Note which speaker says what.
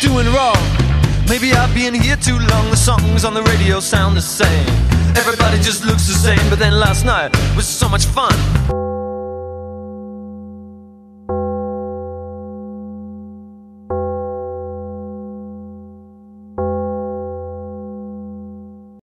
Speaker 1: doing wrong. Maybe I've been here too long. The songs on the radio sound the same. Everybody just looks the same, but then last night was so much fun.